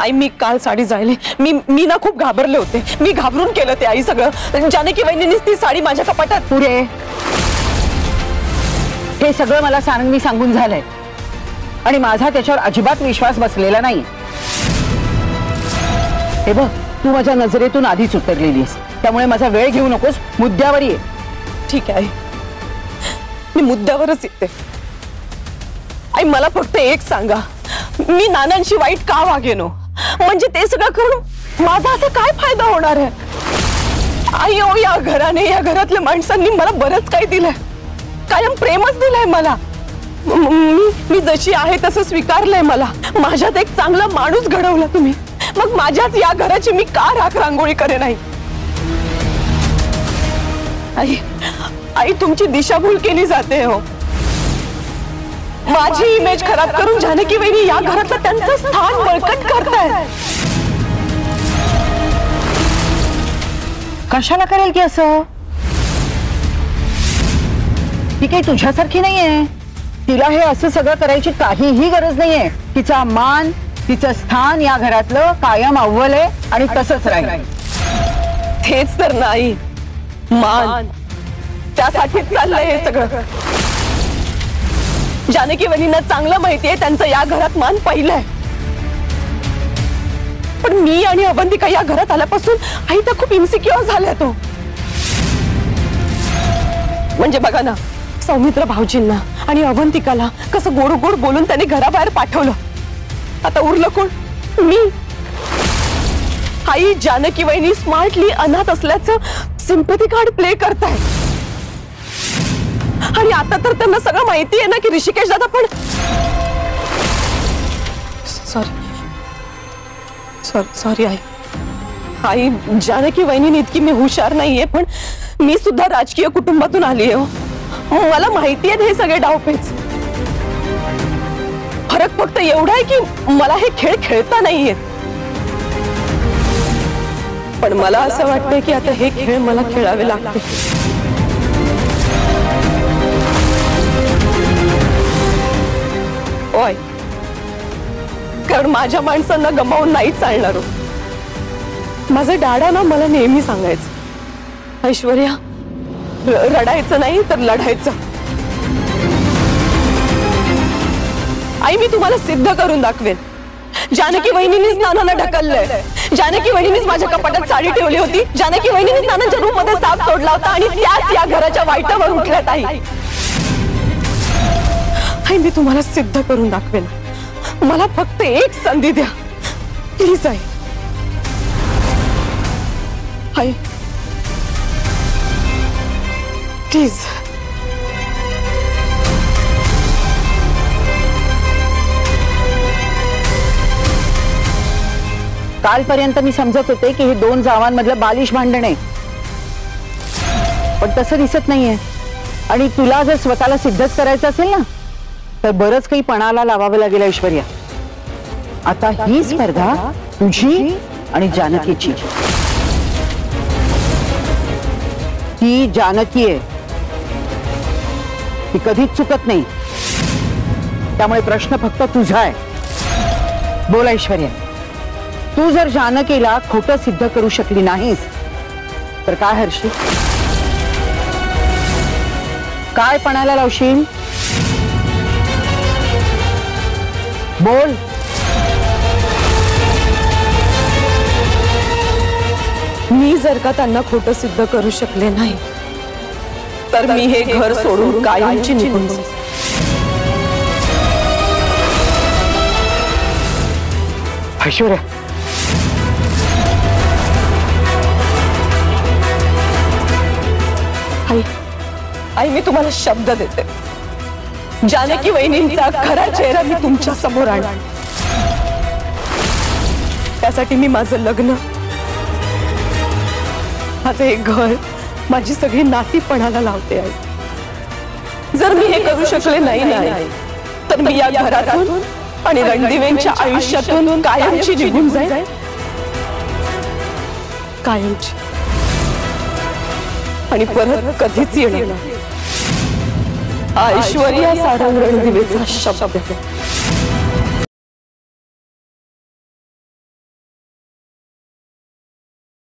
आई मी काल साडी जायले मी मी ना खूप घाबरले होते. मी घाबरून केलं ते आई सगळं. जानकी वहिनीनीच ती साडी माझ्या कपाटात. पुढे. हे सगळं मला सारंगी सांगून झालंय. आणि माझा त्याच्यावर अजिबात विश्वास बसलेला नाही. हे बघ तू माझ्या नजरेतून आधीच उतरलेलीस त्यामुळे माझा वेळ घेऊ नकोस. मुद्द्यावर ये. ठीक आहे आई. मी मुद्द्यावरच येते. आई मला फक्त एक सांगा. मी नानांशी वाईट का वागेनो? म्हणजे ते सगळं करून माझा असा काय फ़ायदा होणार आहे? आई ओ या घराने, या घरातल्या माणसांनी मला बरंच काही दिलंय. कायम प्रेमच दिलंय मला. मी जशी आहे तसं स्वीकारलंय मला. माझ्यात एक चांगला माणूस घडवला तुम्ही. मग माझ्याच या घराची मी का राख रांगोळी करे नाही आई आई तुमची दिशाभूल केली जाते हो. माझी इमेज खराब करून जानकी वहिनी या घरातलं त्यांचं स्थान बळकट करताय कशाला करेल की असं? ती काही तुझ्यासारखी नाहीये. तिला हे असं सगळं करायची काहीही गरज नाहीये. तिचा मान तिचं स्थान या घरातलं कायम अव्वल आहे आणि तसंच राहील. हेच तर नाही. मान. त्यासाठीच चाललंय हे सगळं. जानकी वहिनींना चांगलं त्यांचं या घरात मान पण मी आणि अवंतिका या घरात आल्यापासून आई तर खूप इन्सिक्युअर तो. म्हणजे सौमित्र आणि अवंतिकाला कसं गोड गोड बोलून त्यांनी घराबाहेर पाठवलं. आता उरलं मी. आई, जानकी वहिनी स्मार्टली अनाथ सिंपथी कार्ड प्ले करताय आता तर त्यांना सगळं ना की ऋषिकेश दादा पण सॉरी सॉरी आई. आई जानकी वहिनी इतकी मी हुशार नाहीये, पण मी सुद्धा राजकीय कुटुंबातून आली आहे. मला माहिती आहेत हे सगळे डावपेच. फरक फक्त एवढा आहे की मला हे खेळ खेळता नाहीयेत पण मला असं वाटतंय की आता हे खेळ मला खेळावे लागते कारण माझ्या माणसांना गमावून नाही चालणार. माझं डाडा ना मला नेहमी सांगायचं, ऐश्वर्या रडायचं नाही तर लढायचं. आई, मी तुम्हाला सिद्ध करून दाखवेन. जानकी वहिनीनीच नानांना ढकललंय. जानकी वहिनीनीच माझ्या कपाटात साडी ठेवली होती. जानकी वहिनीनीच नानांच्या रूम मध्ये साप सोडला होता आणि त्याच या घराच्या वाईटावर उठल्यात आई. आई, मी तुम्हाला सिद्ध करून दाखवेन. मला फक्त एक संधी द्या. Please I. आई. प्लीज़ कालपर्यंत मी समजत होते की हे दोन जावांमधलं बालिश भांडण आहे. पण तसं दिसत नाहीये. आणि तुला जर स्वतःला सिद्धच करायचं असेल ना तर बरंच काही पणाला लावावं लागेल ऐश्वर्या. आता ही स्पर्धा तुझी आणि जानकीची. ती जानकी आहे. ती कधीच चुकत नाही. त्यामुळे प्रश्न फक्त तुझा आहे. बोल ऐश्वर्या. तू जर जानकीला खोटं सिद्ध करू शकली नाहीस तर काय हर्षी? काय पणाला लावशील? बोल मी जर का त्यांना खोटं सिद्ध करू शकले नाही तर मी हे घर सोडून कायमची निघून जाईन. ऐश्वर्या. आई आई मी तुम्हाला शब्द देते. जानकी वहिनींचा खरा चेहरा मी तुमच्या मी माझं लग्न, माझं एक घर, माझी सगळी नाती पणाला लावते आई। जर मी हे करू शकले नाही नाही, तर मी या घरातून आणि रणदिवेंच्या आयुष्यातून कायमची निघून परत कधीच येणार नाही. हा ऐश्वर्या सारंग रणदिवेचा शब्द आहे.